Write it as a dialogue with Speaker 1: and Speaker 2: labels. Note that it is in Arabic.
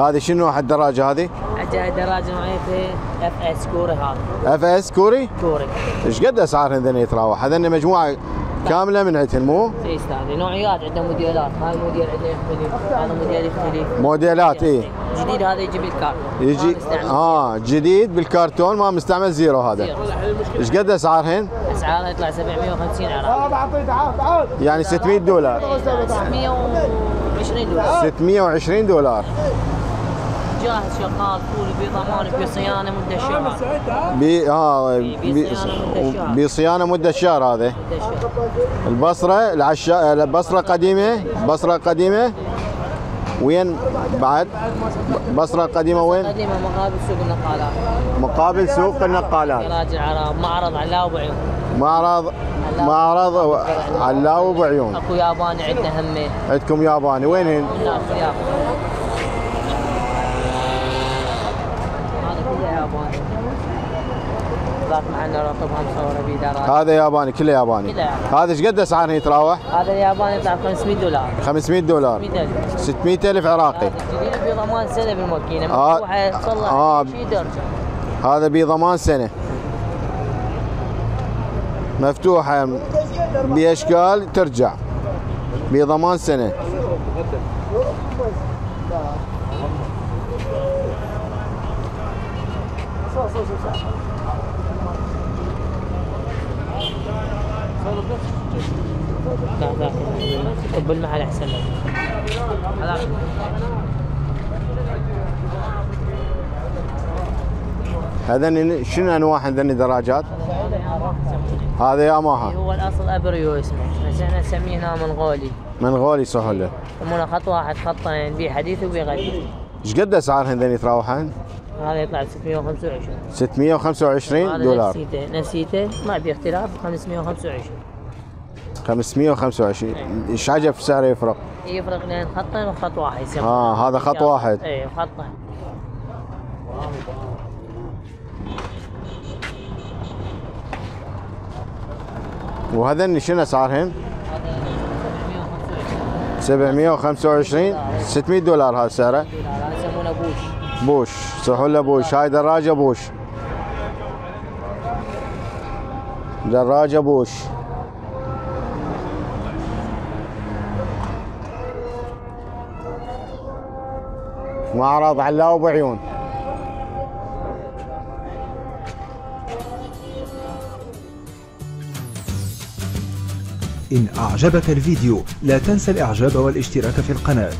Speaker 1: هذه شنو نوع الدراجه هذه؟
Speaker 2: دراجة نوعيته FS كوري هذا
Speaker 1: FS كوري؟
Speaker 2: كوري
Speaker 1: إيش قد اسعارهن ذني يتراوح؟ هذن مجموعة كاملة من عندهن مو؟
Speaker 2: إي أستاذ نوعيات عندنا موديلات هاي موديل عندنا يختلف هذا موديل يختلف
Speaker 1: موديلات إي
Speaker 2: جديد هذا يجي بالكارت
Speaker 1: يجي
Speaker 2: ما مستعمل.
Speaker 1: آه جديد بالكرتون ما مستعمل زيرو هذا. إيش قد اسعارهن؟
Speaker 2: اسعاره يطلع 750 عراقي
Speaker 1: يعني 600 دولار
Speaker 2: 620 دولار
Speaker 1: 620 دولار
Speaker 2: جاهز شغال طولي بضمان بصيانة مدة شهر.
Speaker 1: بي آه
Speaker 2: بصيانة مدة شهر.
Speaker 1: هذا البصرة العشاء البصرة قديمة. بصرة قديمة. وين؟ بعد. بصرة قديمة وين؟
Speaker 2: قديمة مقابل سوق النقالات.
Speaker 1: مقابل سوق النقالات.
Speaker 2: جراج العرب معرض علاو بعيون
Speaker 1: معرض معرض علاو بعيون
Speaker 2: اكو ياباني عندنا همه
Speaker 1: عندكم ياباني. وينهن
Speaker 2: لا خيار هذا كله ياباني. معنا رطبها مصوره بيدارات
Speaker 1: هذا ياباني كله ياباني.
Speaker 2: كله ياباني.
Speaker 1: هذا إيش قد اسعاره يتراوح
Speaker 2: هذا الياباني يطلع 500 دولار.
Speaker 1: 500 دولار.
Speaker 2: 100 ألف.
Speaker 1: 600 ألف عراقي.
Speaker 2: بضمان سنة بالماكينه
Speaker 1: آه.
Speaker 2: مفتوحة
Speaker 1: آه.
Speaker 2: شيء درجة.
Speaker 1: هذا بضمان سنة. مفتوحة بأشكال ترجع. بضمان
Speaker 2: سنة. احسن لك
Speaker 1: هذن شنو انواع هذن دراجات؟ هذا ياماها
Speaker 2: هو الأصل أبريو اسمه. بس إحنا نسميه هنا منغولي
Speaker 1: منغولي سهلة.
Speaker 2: يسمونه خط واحد خطين بيه حديث وبيه قديم
Speaker 1: إيش قد أسعارهن ذن يتراوحن؟
Speaker 2: هذا يطلع ب 625
Speaker 1: 625
Speaker 2: هذا
Speaker 1: دولار.
Speaker 2: نسيته. نسيته؟ ما في اختلاف. 525
Speaker 1: 525 إيش عجب في سعره يفرق؟
Speaker 2: يفرق بين خطين وخط واحد. يسمونه
Speaker 1: آه، هذا خط واحد.
Speaker 2: اي خطين
Speaker 1: وهذن شنو اسعارهن؟
Speaker 2: هذا 725
Speaker 1: 725 600 دولار هذا سعره.
Speaker 2: دولار. هذا يسمونه بوش.
Speaker 1: بوش سحولة بوش. هاي دراجة بوش. دراجة بوش. معرض علاو بعيون.
Speaker 3: إن أعجبك الفيديو لا تنسى الإعجاب والاشتراك في القناة.